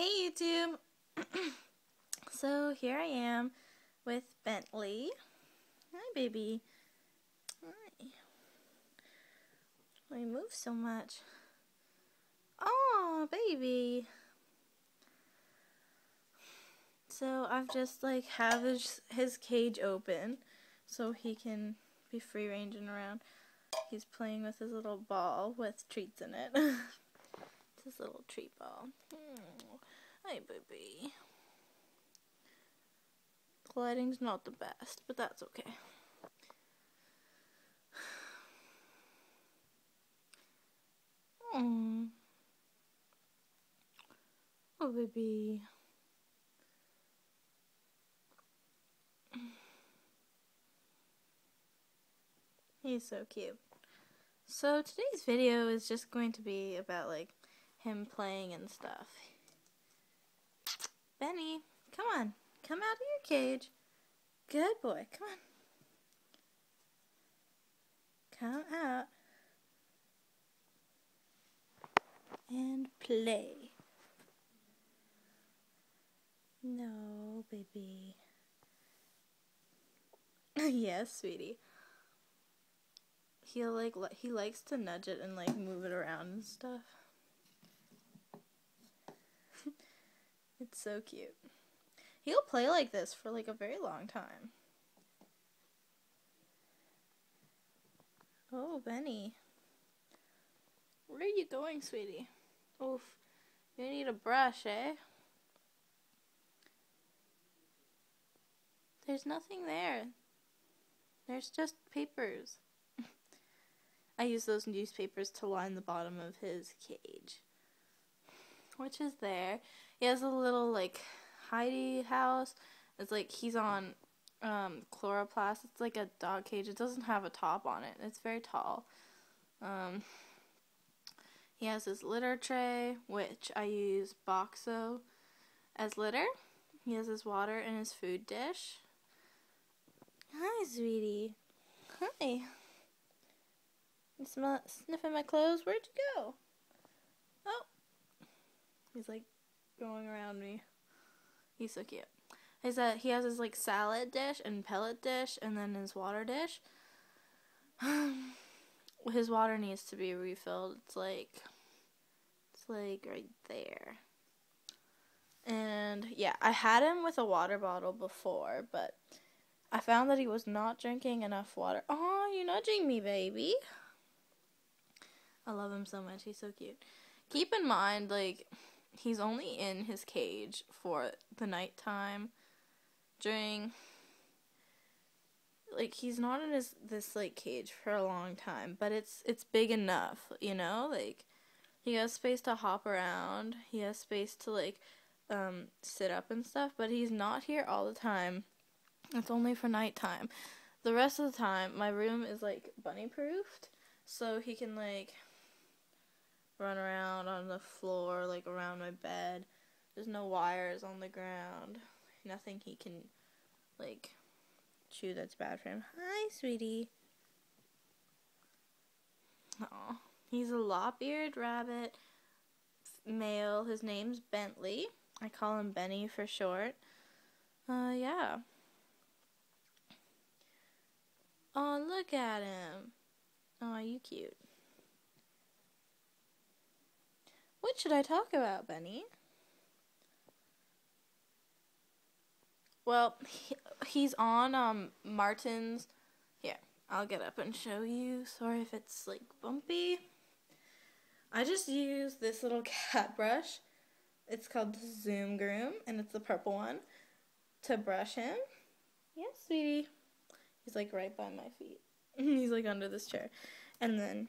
Hey YouTube! so here I am with Bentley. Hi baby. Hi. Move so much? Oh baby. So I've just like have his, his cage open so he can be free ranging around. He's playing with his little ball with treats in it. his little treat ball. Hmm. Hi, baby. The lighting's not the best, but that's okay. Oh, oh baby. He's so cute. So today's video is just going to be about like him playing and stuff. Benny, come on. Come out of your cage. Good boy. Come on. Come out. And play. No, baby. yes, sweetie. He'll like he likes to nudge it and like move it around and stuff. It's so cute. He'll play like this for like a very long time. Oh, Benny. Where are you going, sweetie? Oof. You need a brush, eh? There's nothing there. There's just papers. I use those newspapers to line the bottom of his cage. Which is there. He has a little like hidey house. It's like he's on um, coroplast. It's like a dog cage. It doesn't have a top on it. It's very tall. Um, he has his litter tray, which I use Boxo as litter. He has his water and his food dish. Hi, sweetie. Hi. You smell sniffing my clothes? Where'd you go? He's like going around me. He's so cute. Is that he has his like salad dish and pellet dish and then his water dish. his water needs to be refilled. It's like it's like right there. And yeah, I had him with a water bottle before, but I found that he was not drinking enough water. Oh, you're nudging me, baby. I love him so much. He's so cute. Keep in mind, like, he's only in his cage for the nighttime during like he's not in his this like cage for a long time but it's it's big enough you know? Like he has space to hop around. He has space to like um sit up and stuff but he's not here all the time. It's only for nighttime. The rest of the time my room is like bunny proofed so he can like run around on the floor, like around my bed. There's no wires on the ground. Nothing he can, like, chew that's bad for him. Hi, sweetie. Aw. He's a lop-eared rabbit male. His name's Bentley. I call him Benny for short. Uh, yeah. Oh, look at him. Oh, you cute. What should I talk about, Benny? Well, he, he's on um Martin's. Here, I'll get up and show you. Sorry if it's like bumpy. I just use this little cat brush. It's called Zoom Groom, and it's the purple one to brush him. Yes, sweetie. He's like right by my feet. He's like under this chair. And then,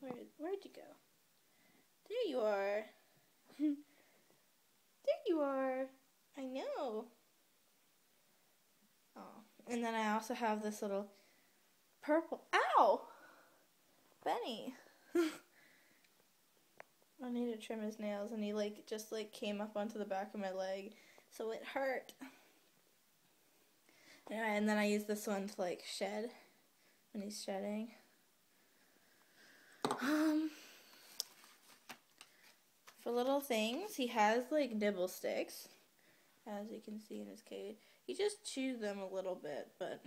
where where'd you go? There you are. there you are. I know. Oh, and then I also have this little purple. Ow! Benny. I need to trim his nails, and he like just like came up onto the back of my leg, so it hurt. Anyway, and then I use this one to like shed when he's shedding. Um for little things, he has like nibble sticks, as you can see in his cage. He just chews them a little bit, but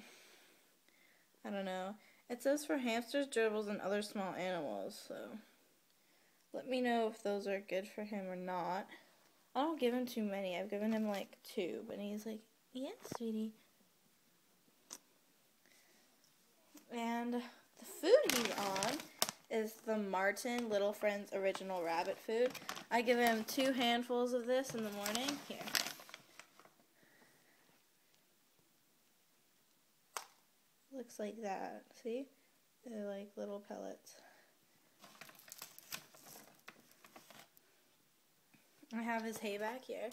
I don't know. It says for hamsters, gerbils, and other small animals, so let me know if those are good for him or not. I don't give him too many. I've given him like two, but he's like, yes, sweetie. And the food he's on is the Martin Little Friends Original Rabbit Food. I give him two handfuls of this in the morning. Here. Looks like that. See? They're like little pellets. I have his hay back here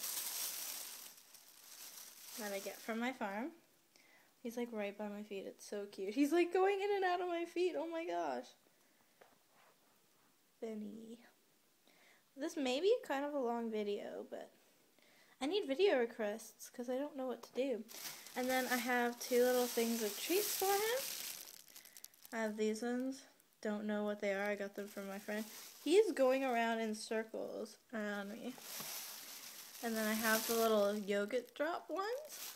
that I get from my farm. He's like right by my feet. It's so cute. He's like going in and out of my feet. Oh my gosh. Benny. This may be kind of a long video, but I need video requests because I don't know what to do. And then I have two little things of treats for him. I have these ones. Don't know what they are. I got them from my friend. He's going around in circles around me. And then I have the little yogurt drop ones.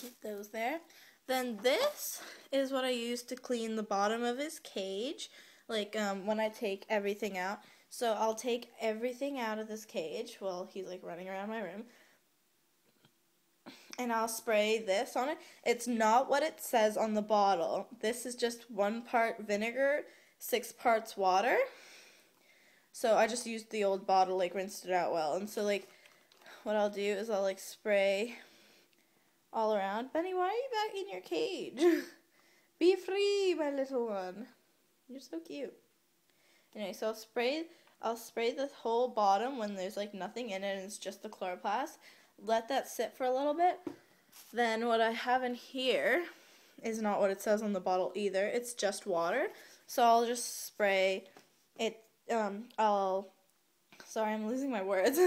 keep those there. Then this is what I use to clean the bottom of his cage, like um, when I take everything out. So I'll take everything out of this cage while he's like running around my room. And I'll spray this on it. It's not what it says on the bottle. This is just one part vinegar, six parts water. So I just used the old bottle, like rinsed it out well. And so like what I'll do is I'll like spray all around. Benny, why are you back in your cage? Be free, my little one. You're so cute. Anyway, so I'll spray I'll spray the whole bottom when there's like nothing in it and it's just the coroplast. Let that sit for a little bit. Then what I have in here is not what it says on the bottle either. It's just water. So I'll just spray it um I'll sorry, I'm losing my words.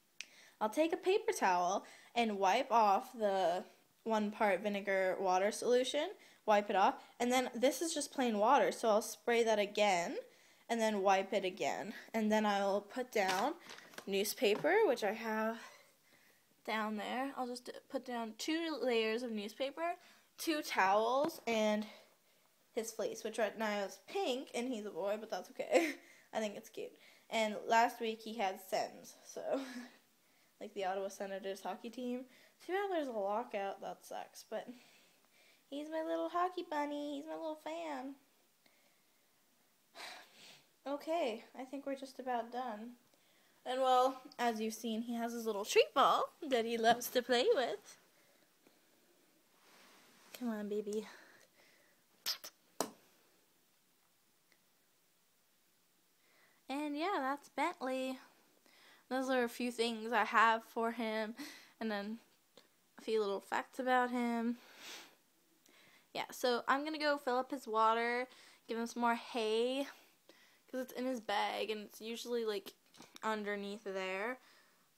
I'll take a paper towel and wipe off the one part vinegar water solution, wipe it off, and then this is just plain water, so I'll spray that again and then wipe it again. And then I'll put down newspaper, which I have down there. I'll just put down two layers of newspaper, two towels, and his fleece, which right now is pink, and he's a boy, but that's okay. I think it's cute. And last week he had Sens, so like the Ottawa Senators hockey team. Too bad there's a lockout. That sucks. But he's my little hockey bunny. He's my little fan. Okay, I think we're just about done. And well, as you've seen, he has his little treat ball that he loves to play with. Come on, baby. And yeah, that's Bentley those are a few things I have for him, and then a few little facts about him. Yeah, so I'm gonna go fill up his water, give him some more hay, because it's in his bag, and it's usually like underneath there,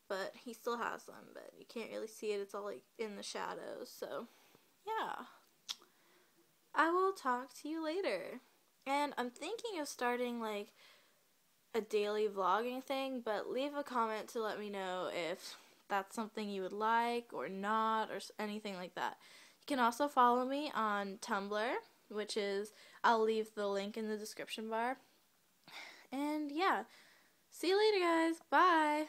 but he still has some, but you can't really see it, it's all like in the shadows, so yeah. I will talk to you later. And I'm thinking of starting like a daily vlogging thing, but leave a comment to let me know if that's something you would like or not or anything like that. You can also follow me on Tumblr, which is, I'll leave the link in the description bar. And yeah, see you later, guys. Bye.